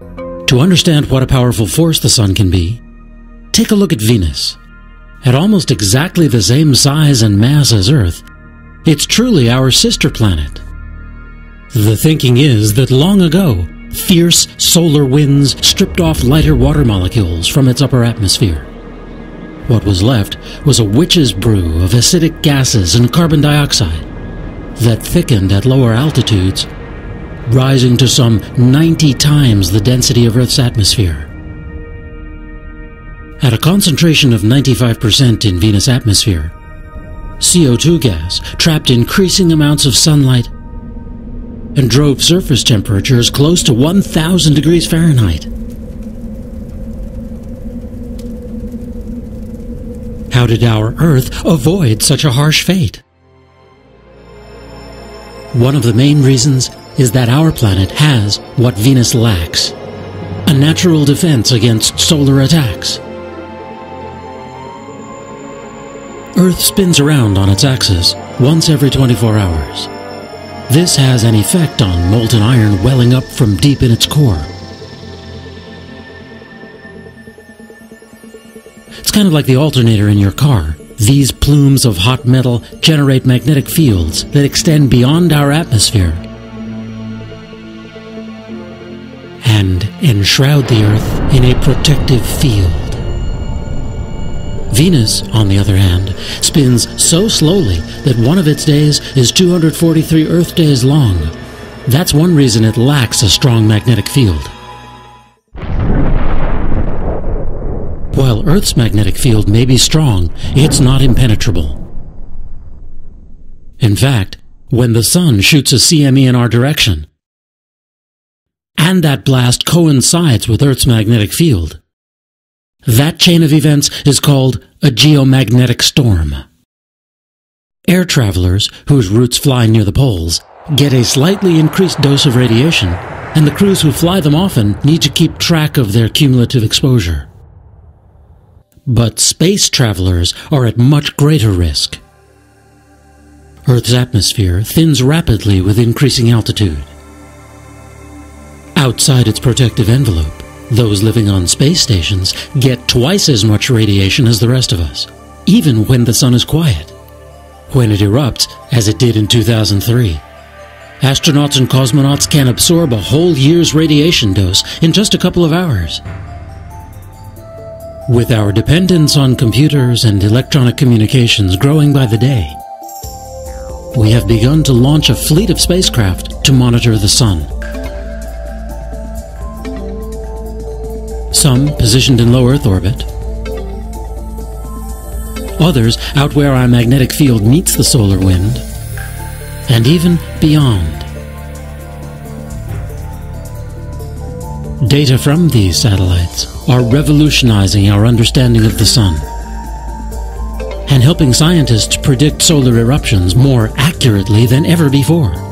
To understand what a powerful force the Sun can be, take a look at Venus. At almost exactly the same size and mass as Earth, it's truly our sister planet. The thinking is that long ago, fierce solar winds stripped off lighter water molecules from its upper atmosphere. What was left was a witch's brew of acidic gases and carbon dioxide that thickened at lower altitudes rising to some 90 times the density of Earth's atmosphere. At a concentration of 95% in Venus' atmosphere, CO2 gas trapped increasing amounts of sunlight and drove surface temperatures close to 1000 degrees Fahrenheit. How did our Earth avoid such a harsh fate? One of the main reasons is that our planet has what Venus lacks a natural defense against solar attacks. Earth spins around on its axis once every 24 hours. This has an effect on molten iron welling up from deep in its core. It's kind of like the alternator in your car. These plumes of hot metal generate magnetic fields that extend beyond our atmosphere enshroud the Earth in a protective field. Venus, on the other hand, spins so slowly that one of its days is 243 Earth days long. That's one reason it lacks a strong magnetic field. While Earth's magnetic field may be strong, it's not impenetrable. In fact, when the Sun shoots a CME in our direction, and that blast coincides with Earth's magnetic field. That chain of events is called a geomagnetic storm. Air travelers, whose routes fly near the poles, get a slightly increased dose of radiation, and the crews who fly them often need to keep track of their cumulative exposure. But space travelers are at much greater risk. Earth's atmosphere thins rapidly with increasing altitude. Outside its protective envelope, those living on space stations get twice as much radiation as the rest of us, even when the sun is quiet. When it erupts, as it did in 2003, astronauts and cosmonauts can absorb a whole year's radiation dose in just a couple of hours. With our dependence on computers and electronic communications growing by the day, we have begun to launch a fleet of spacecraft to monitor the sun. Some positioned in low Earth orbit, others out where our magnetic field meets the solar wind, and even beyond. Data from these satellites are revolutionizing our understanding of the Sun and helping scientists predict solar eruptions more accurately than ever before.